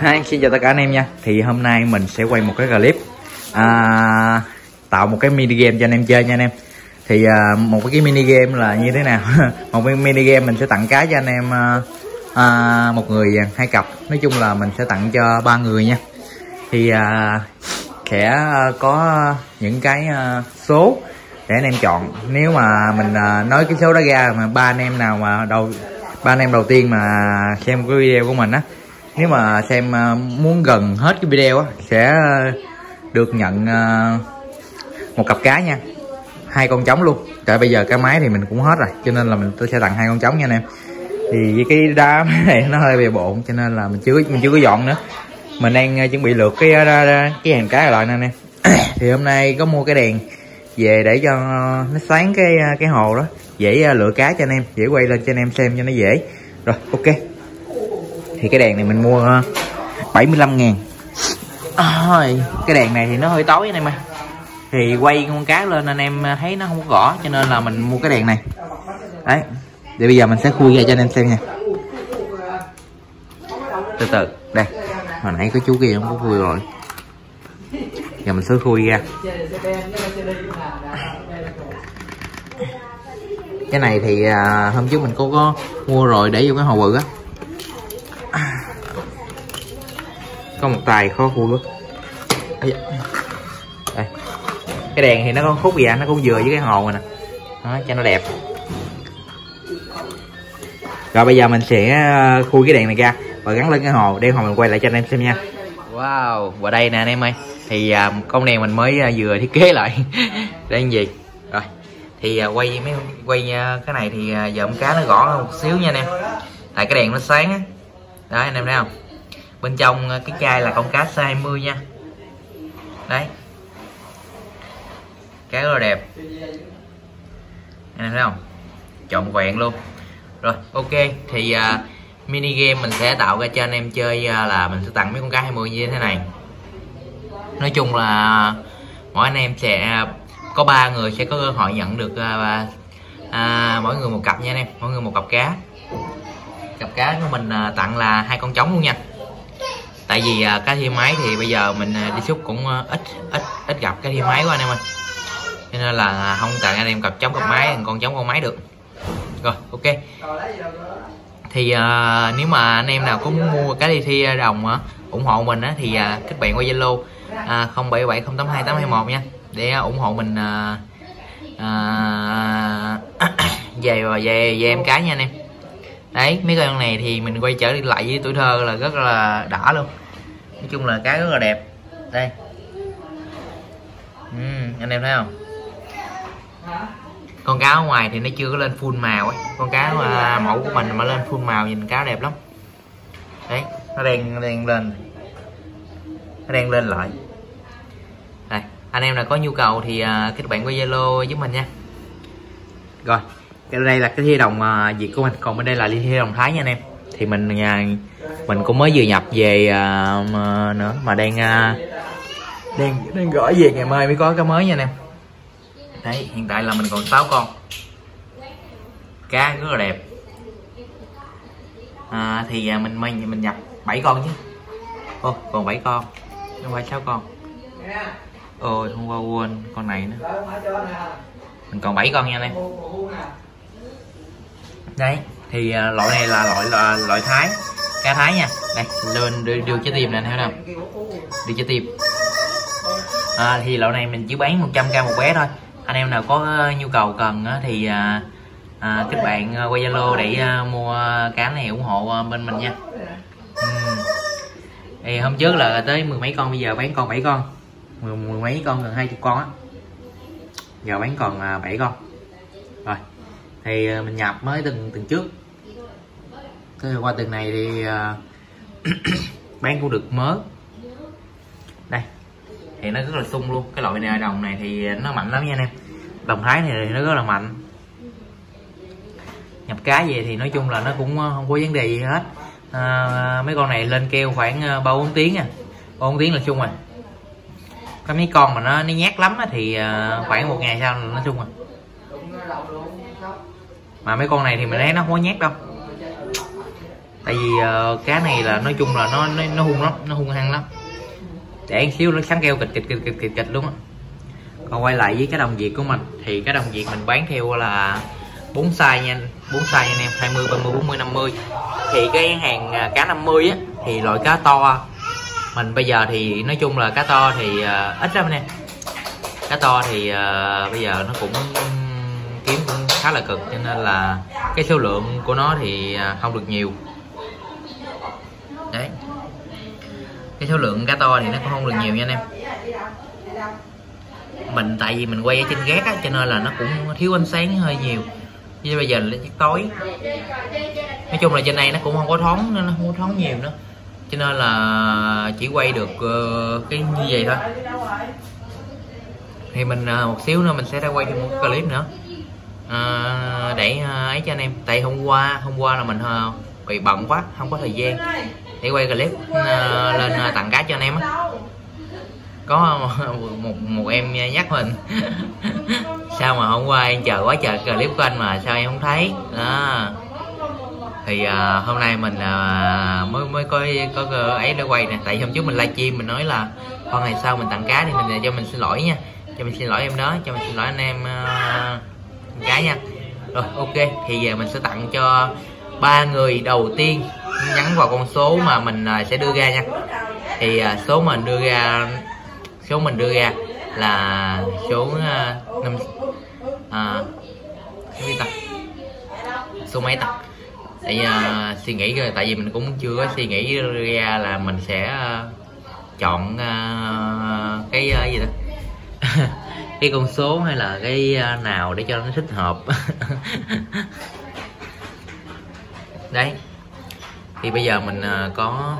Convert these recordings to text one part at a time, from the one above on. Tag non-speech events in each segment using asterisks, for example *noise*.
Hi, xin chào tất cả anh em nha. Thì hôm nay mình sẽ quay một cái clip à, Tạo một cái mini game cho anh em chơi nha anh em. Thì à, một cái mini game là như thế nào? *laughs* Một cái mini game mình sẽ tặng cái cho anh em à, à, Một người à, hai cặp. Nói chung là mình sẽ tặng cho ba người nha. Thì à, sẽ có những cái à, số để anh em chọn. Nếu mà mình à, nói cái số đó ra mà ba anh em nào mà đầu ba anh em đầu tiên mà xem cái video của mình á nếu mà xem à, muốn gần hết cái video á, sẽ à, được nhận à, một cặp cá nha. Hai con trống luôn. Tại bây giờ cái máy thì mình cũng hết rồi, cho nên là mình, tôi sẽ tặng hai con trống nha anh em. Thì với cái đá *laughs* này nó hơi bề bộn, cho nên là mình chưa mình chưa có dọn nữa. Mình đang chuẩn bị lượt cái cái hàng cá lại nè anh em. *coughs* Thì hôm nay có mua cái đèn về để cho nó sáng cái cái hồ đó. Dễ lựa cá cho anh em, dễ quay lên cho anh em xem cho nó dễ. Rồi, ok thì cái đèn này mình mua 75 ngàn. À, cái đèn này thì nó hơi tối anh em ơi. Thì quay con cá lên anh em thấy nó không có gõ cho nên là mình mua cái đèn này. Đấy. Để bây giờ mình sẽ khui ra cho anh em xem nha. Từ từ đây. Hồi nãy có chú kia không có khui rồi. Giờ mình sẽ khui ra. Cái này thì à, hôm trước mình có, có mua rồi để vô cái hồ bự á có một tài khó khui quá. Đây. cái đèn thì nó có khúc gì à? Nó cũng vừa với cái hồ rồi nè. Đó, cho nó đẹp. Rồi bây giờ mình sẽ ờ, khui cái đèn này ra và gắn lên cái hồ đem hồ mình quay lại cho anh em xem nha. Wow và đây nè anh em ơi. Thì à, uh, con đèn mình mới à, vừa thiết kế lại. *laughs* Đây là gì? Rồi. Thì à, quay mấy quay cái này thì uh, cá nó gõ một xíu nha anh em. Tại cái đèn nó sáng á. Đó anh em thấy không? Bên trong ờ, cái chai là con cá size 20 nha. Đấy. Cá rất là đẹp. Anh thấy không? Trọn vẹn luôn. Rồi ok. Thì uh, mini game mình sẽ tạo ra cho anh em chơi uh, là mình sẽ tặng mấy con cá 20 như thế này. Nói chung là mỗi anh em sẽ có ba người sẽ có cơ hội nhận được uh, uh, mỗi người một cặp nha anh em. Mỗi người một cặp cá. Cặp cá của mình uh, tặng là hai con trống luôn nha tại vì uh, cá thi máy thì bây giờ mình uh, đi xúc cũng uh, ít ít ít gặp cái thi máy của anh em ơi. Cho nên là không tặng anh em cặp chống cặp máy con chống con máy được. Rồi ok. Thì uh, nếu mà anh em nào có muốn mua cái đi thi đồng uh, ủng hộ mình á thì uh, các bạn qua zalo uh, 0770828821 nha. Để uh, ủng hộ mình uh, *coughs* uh, về và về về em cái nha anh em đấy mấy con này thì mình quay trở lại với tuổi thơ là rất là đã luôn. Nói chung là cá rất là đẹp. Đây. Uhm, anh em thấy không? Con cá ở ngoài thì nó chưa có lên full màu ấy. Con cá mà mẫu của mình mà lên full màu nhìn cá đẹp lắm. Đấy nó đen đen lên. Nó đen lên lại. Đây anh em nào có nhu cầu thì à, uh, các bạn qua zalo giúp mình nha. Rồi cái đây là cái thi đồng à, việt của mình. Còn bên đây là thi đồng thái nha anh em. Thì mình à, mình cũng mới vừa nhập về uh, nữa mà đang đang đang gửi về ngày mai mới có cái mới nha anh em. Đấy hiện tại là mình còn 6 con. Cá rất là đẹp. À, thì mình mình mình nhập 7 con chứ. Ô còn 7 con không phải 6 con. Ôi hôm qua quên con này nữa. Mình còn 7 con nha anh em đấy thì uh, loại này là loại là loại thái cá thái nha. Đây lên đưa, đưa trái tim này thấy không? Đưa trái tim. À, thì loại này mình chỉ bán 100 k một bé thôi. Anh em nào có à, nhu cầu cần thì à, à, các bạn à, qua zalo để à, mua cá này ủng hộ bên mình nha. Uhm. thì hôm trước là tới mười mấy con bây giờ bán còn bảy con. Mười, mười mấy con gần hai chục con á. Giờ bán còn bảy con. Rồi thì ờ, mình nhập mới từng từng trước. Thế qua tuần này thì ờ, *clears throat* bán cũng được mớ. Đây thì nó rất là sung luôn. Cái loại này đồng này thì nó mạnh lắm nha anh em. Đồng thái này thì nó rất là mạnh. Nhập cá về thì nói chung là nó cũng ờ, không có vấn đề gì hết. À, mấy con này lên keo khoảng ba bốn tiếng à. Ba bốn tiếng là chung rồi. Có mấy con mà nó nó nhát lắm thì khoảng một ngày sau là nó chung rồi mà mấy con này thì mình thấy nó không có nhát đâu. Tại vì uh, cá này là nói chung là nó nó, nó hung lắm nó hung hăng lắm. Để ăn xíu nó sáng keo kịch kịch kịch kịch kịch, kịch luôn á. Còn quay lại với cái đồng việt của mình thì cái đồng việt mình bán theo là bốn size nha bốn size nha anh em 20 30 40 50 thì cái hàng à, cá 50 á thì loại cá to. Mình bây giờ thì nói chung là cá to thì uh, ít lắm anh em. Cá to thì uh, bây giờ nó cũng kiếm cũng khá là cực cho nên là cái số lượng của nó thì à, không được nhiều. Đấy. Cái số lượng cá to thì nó cũng không được nhiều nha anh em. Mình tại vì mình quay ở trên gác á cho nên là nó cũng thiếu ánh sáng hơi nhiều. Chứ bây giờ là tối. Nói chung là trên này nó cũng không có thoáng nó không có thoáng nhiều nữa. Cho nên là chỉ quay được uh, cái như vậy thôi. Thì mình uh, một xíu nữa mình sẽ ra quay thêm một clip nữa. Ờ, để ờ, ấy cho anh em. Tại hôm qua hôm qua là mình ờ, bị bận quá không có thời gian. Để quay clip lên tặng cá cho anh em á. Có *laughs* một một em nhắc mình. *laughs* Sao mà hôm qua em chờ quá chờ clip của anh mà sao em không thấy? Đó. Thì à, hôm nay mình à, mới mới có có ấy để quay nè. Tại hôm trước mình livestream mình nói là con ngày sau mình tặng cá thì mình cho mình xin lỗi nha. Cho mình xin lỗi em đó cho mình xin lỗi anh em uh, gái nha. Rồi ok thì giờ mình sẽ tặng cho ba người đầu tiên nhắn vào con số mà mình à, sẽ đưa ra nha. Thì à, số mình đưa ra số mình đưa ra là số à, năm à, số ta? Số mấy ta? Tại uh, suy nghĩ rồi tại vì mình cũng chưa có suy nghĩ ra là mình sẽ uh, chọn uh, cái uh, gì đó *laughs* cái con số hay là cái à, nào để cho nó thích hợp? *laughs* Đấy. Thì bây giờ mình à, có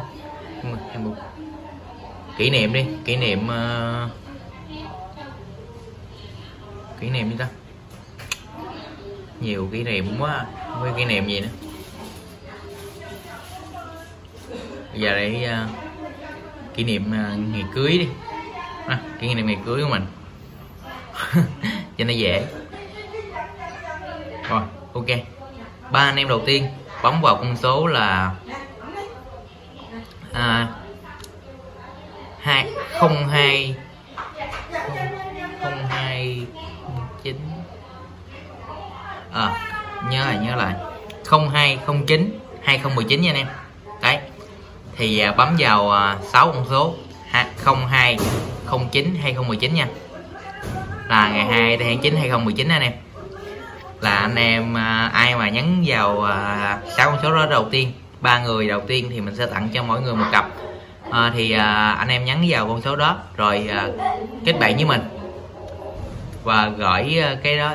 kỷ niệm đi kỷ niệm à, kỷ niệm gì ta? Nhiều kỷ niệm quá không biết kỷ niệm gì nữa. Bây giờ để uh, kỷ niệm uh, ngày cưới đi. À, kỷ niệm ngày cưới của mình. *laughs* cho nó dễ. Rồi ok. Ba anh em đầu tiên bấm vào con số là à, hai không hai không hai chín. À nhớ lại nhớ lại. Không hai không chín hai không mười chín nha anh em. Đấy. Thì à, bấm vào à, con số. 02 09 2019 nha là ngày 2 tháng 9 2019 anh em. Là anh em à, ai mà nhấn vào à, sáu con số đó đầu tiên ba người đầu tiên thì mình sẽ tặng cho mỗi người một cặp. À, thì à, anh em nhắn vào con số đó rồi à, kết bạn với mình. Và gửi à, cái đó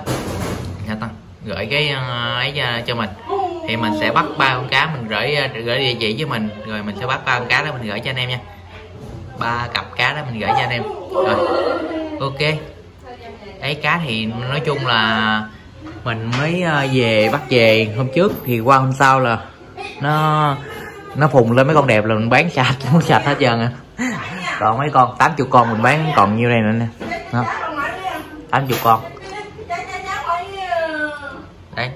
dạ tăng gửi cái à, ấy cho, cho mình. Thì mình sẽ bắt ba con cá mình gửi à, gửi địa chỉ với mình rồi mình sẽ bắt ba con cá đó mình gửi cho anh em nha. Ba cặp cá đó mình gửi cho anh em. Rồi ok ấy, cá thì nói chung là mình mới ờ, về bắt về hôm trước thì qua hôm sau là nó nó phùng lên mấy con đẹp là mình bán sạch *laughs* muốn sạch hết trơn à còn mấy con 80 con mình bán còn nhiêu đây nữa nè. Đó. 80 con. Đấy.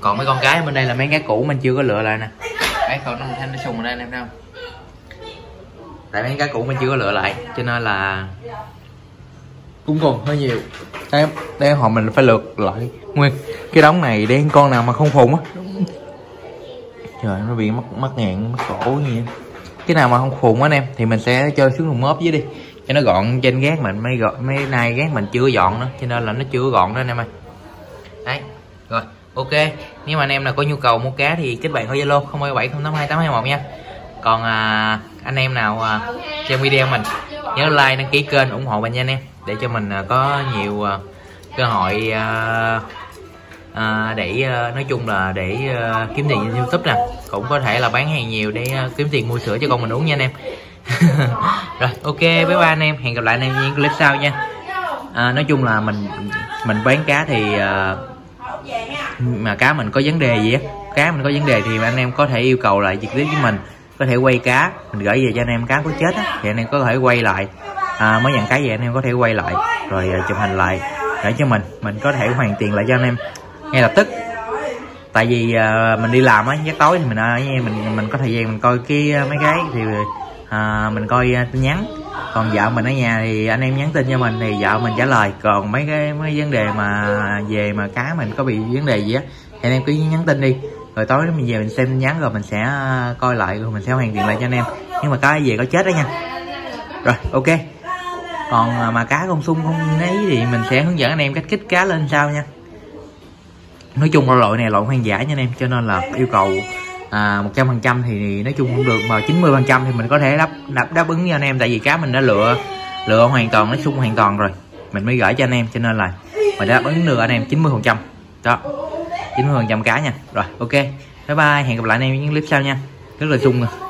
Còn mấy con cái bên đây là mấy cái cũ mình chưa có lựa lại nè. Cái còn nó thanh nó sùng ở đây em thấy không? Tại mấy cái cũ mình chưa có lựa lại, cho nên là cũng còn hơi nhiều. Đây đây họ mình phải lượt lại nguyên. Cái đống này đen con nào mà không phùng á. Trời nó bị mắc mắc ngạn mắc cổ gì vậy cái nào mà không khùng anh em thì mình sẽ chơi xuống thùng mớp dưới đi. Cho nó gọn trên gác mình mấy gọn mấy nay gác mình chưa dọn nữa cho nên là nó chưa gọn đó anh em ơi. Đấy rồi ok. Nếu mà anh em nào có nhu cầu mua cá thì kết bạn qua zalo không bảy không tám hai tám hai một nha. Còn à, anh em nào à, xem video mình nhớ like đăng ký kênh ủng hộ mình nha anh em để cho mình à, có nhiều à, cơ hội à, à để nói chung là để kiếm tiền trên youtube nè. Cũng có thể là bán hàng nhiều để kiếm tiền mua sữa cho con mình uống nha anh em. *laughs* Rồi ok bye bye anh em. Hẹn gặp lại anh em những clip sau nha. À, nói chung là mình mình bán cá thì à, mà cá mình có vấn đề gì á? Cá mình có vấn đề thì anh em có thể yêu cầu lại trực tiếp với mình có thể quay cá. Mình gửi về cho anh em cá có chết á. Thì anh em có thể quay lại. À, mới nhận cá về anh em có thể quay lại. Rồi à, chụp hình lại. Để cho mình. Mình có thể hoàn tiền lại cho anh em. Ngay lập tức. Tại vì uh, mình đi làm á giấc tối thì mình à, ở mình mình có thời gian mình coi cái à, mấy cái thì uh, mình coi uh, tin nhắn. Còn vợ mình ở nhà thì anh em nhắn tin cho mình thì vợ mình trả lời. Còn mấy cái mấy vấn đề mà về mà cá mình có bị vấn đề gì á thì anh em cứ nhắn tin đi rồi tối mình về mình xem tin nhắn rồi mình sẽ ờ, coi lại rồi mình sẽ hoàn tiền lại cho anh em. Nhưng mà cái về có chết đó nha. Rồi ok. Còn ờ, mà cá không sung không ấy thì mình sẽ hướng dẫn anh em cách kích cá lên sao nha. Nói chung là loại này loại hoang dã nha anh em cho nên là yêu cầu à, một trăm phần trăm thì nói chung không được mà 90 phần trăm thì mình có thể đáp, đáp đáp ứng cho anh em tại vì cá mình đã lựa lựa hoàn toàn nó sung hoàn toàn rồi. Mình mới gửi cho anh em cho nên là mình đáp ứng được anh em 90 phần trăm. Đó. 90 phần trăm cá nha. Rồi, ok. Bye bye, hẹn gặp lại anh em những clip sau nha. Rất là sung rồi à.